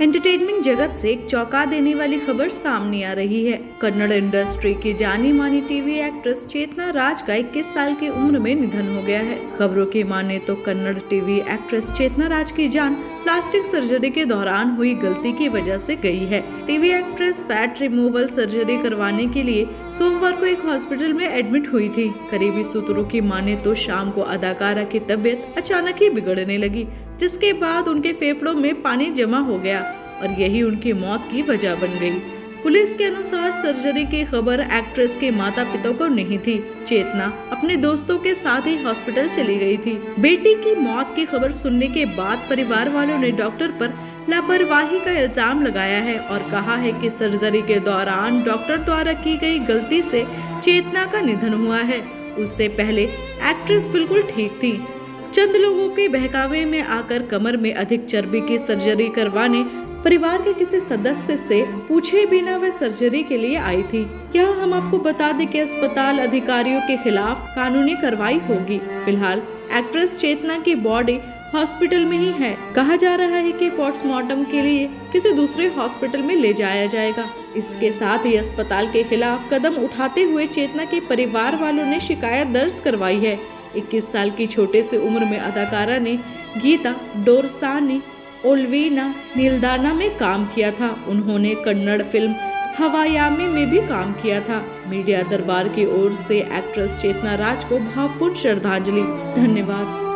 Entertainment जगत से एक चौंका देने वाली खबर सामने आ रही है। कन्नड़ इंडस्ट्री की जानी मानी टीवी एक्ट्रेस चेतना राज का 21 साल की उम्र में निधन हो गया है। खबरों की माने तो कन्नड़ टीवी एक्ट्रेस चेतना राज की जान प्लास्टिक सर्जरी के दौरान हुई गलती की वजह से गई है। TV actress fat removal surgery करवाने के लिए सोमवार को एक हॉस्पिटल में एडमिट हुई थी। करीबी सूत्रों की माने तो शाम को अदाकारा की तबीयत अचानक ही बिगड़ने लगी। जिसके बाद उनके फेफड़ों में पानी जमा हो गया और यही उनकी मौत की वजह बन गई। पुलिस के अनुसार सर्जरी की खबर एक्ट्रेस के माता पिता को नहीं थी। चेतना अपने दोस्तों के साथ ही हॉस्पिटल चली गई थी। बेटी की मौत की खबर सुनने के बाद परिवार वालों ने डॉक्टर पर लापरवाही का इल्ज़ाम लगाया है और कहा है कि सर्जरी के दौरान डॉक्टर द्वारा की गई गलती से चेतना का निधन हुआ है। उससे पहले एक्ट्रेस बिल्कुल ठीक थी। चंद लोगों के बहकावे में आकर कमर में अधिक चर्बी की सर्जरी करवाने परिवार के किसी सदस्य से पूछे बिना वह सर्जरी के लिए आई थी। यहाँ हम आपको बता दें कि अस्पताल अधिकारियों के खिलाफ कानूनी कार्रवाई होगी? फ़िलहाल, एक्ट्रेस चेतना की बॉडी हॉस्पिटल में ही है। कहा जा रहा है कि पोस्टमार्टम के लिए किसी दूसरे हॉस्पिटल में ले जाया जाएगा। इसके साथ ही अस्पताल के खिलाफ कदम उठाते हुए चेतना के परिवार वालों ने शिकायत दर्ज करवाई है। 21 साल की छोटे से उम्र में अदाकारा ने गीता, डोरसानी, ओल्वीना, नीलदाना में काम किया था। उन्होंने कन्नड़ फ़िल्म हवायामी में भी काम किया था। मीडिया दरबार की ओर से एक्ट्रेस चेतना राज को भावपूर्ण श्रद्धांजलि। धन्यवाद।